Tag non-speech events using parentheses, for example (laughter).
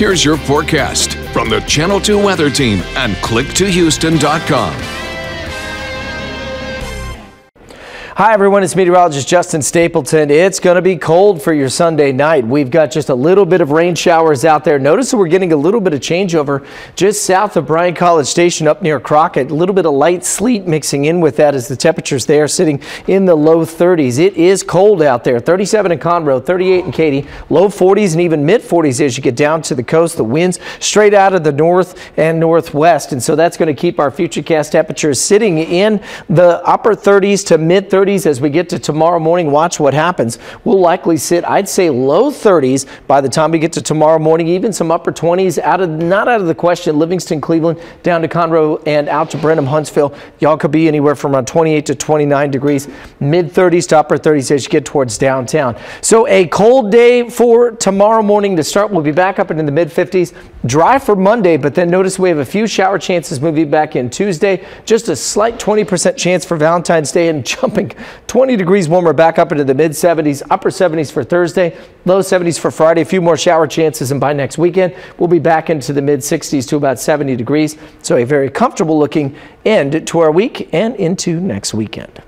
Here's your forecast from the Channel 2 Weather Team and click2houston.com. Hi everyone, it's meteorologist Justin Stapleton. It's going to be cold for your Sunday night. We've got just a little bit of rain showers out there. Notice that we're getting a little bit of changeover just south of Bryan College Station up near Crockett. A little bit of light sleet mixing in with that as the temperatures there sitting in the low 30s. It is cold out there. 37 in Conroe, 38 in Katy, low 40s and even mid 40s as you get down to the coast. The winds straight out of the north and northwest. And so that's going to keep our futurecast temperatures sitting in the upper 30s to mid 30s 30s as we get to tomorrow morning. Watch what happens. We'll likely sit, I'd say, low 30s by the time we get to tomorrow morning. Even some upper 20s out of not out of the question. Livingston, Cleveland, down to Conroe and out to Brenham, Huntsville. Y'all could be anywhere from around 28 to 29 degrees, mid 30s to upper 30s as you get towards downtown. So a cold day for tomorrow morning to start. We'll be back up into the mid 50s. Dry for Monday, but then notice we have a few shower chances moving back in Tuesday. Just a slight 20% chance for Valentine's Day and (laughs) jumping 20 degrees warmer back up into the mid 70s, upper 70s for Thursday, low 70s for Friday. A few more shower chances, and by next weekend, we'll be back into the mid 60s to about 70 degrees. So a very comfortable looking end to our week and into next weekend.